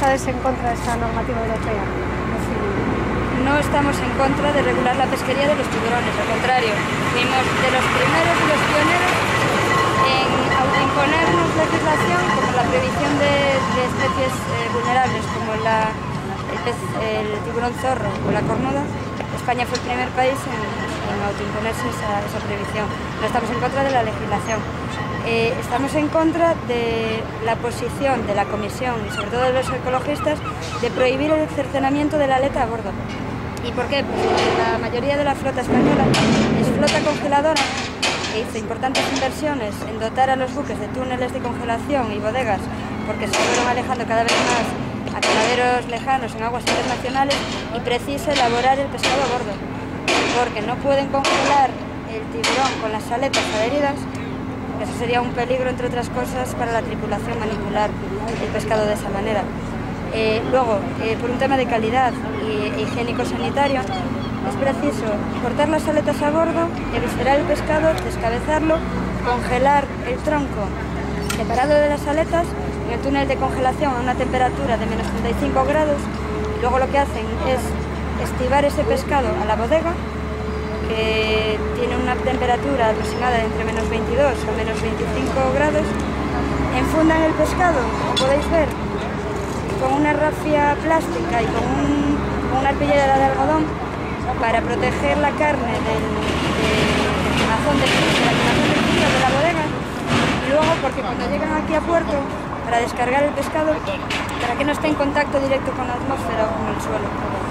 estáis en contra de esta normativa europea? No estamos en contra de regular la pesquería de los tiburones, al contrario, fuimos de los primeros y los pioneros en imponernos legislación como la prohibición de, especies eh, vulnerables como la, el, tiburón zorro o la cornuda. España fue el primer país en, autoimponerse esa, esa prohibición. No estamos en contra de la legislación. Eh, estamos en contra de la posición de la Comisión y sobre todo de los ecologistas de prohibir el cercenamiento de la aleta a bordo. ¿Y por qué? Pues porque la mayoría de la flota española es flota congeladora que hizo importantes inversiones en dotar a los buques de túneles de congelación y bodegas porque se fueron alejando cada vez más a caladeros lejanos en aguas internacionales y precisa elaborar el pescado a bordo porque no pueden congelar el tiburón con las aletas adheridas eso sería un peligro, entre otras cosas, para la tripulación manipular el pescado de esa manera. Eh, luego, eh, por un tema de calidad e higiénico-sanitario, es preciso cortar las aletas a bordo, eviscerar el pescado, descabezarlo, congelar el tronco separado de las aletas en el túnel de congelación a una temperatura de menos 35 grados. Y luego lo que hacen es estivar ese pescado a la bodega que tiene temperatura aproximada de entre menos 22 o menos 25 grados, enfundan el pescado, como podéis ver, con una rafia plástica y con, una arpillera de algodón para proteger la carne del, quemazón de, de, de la bodega y luego porque cuando llegan aquí a puerto para descargar el pescado para que no esté en contacto directo con la atmósfera o con el suelo.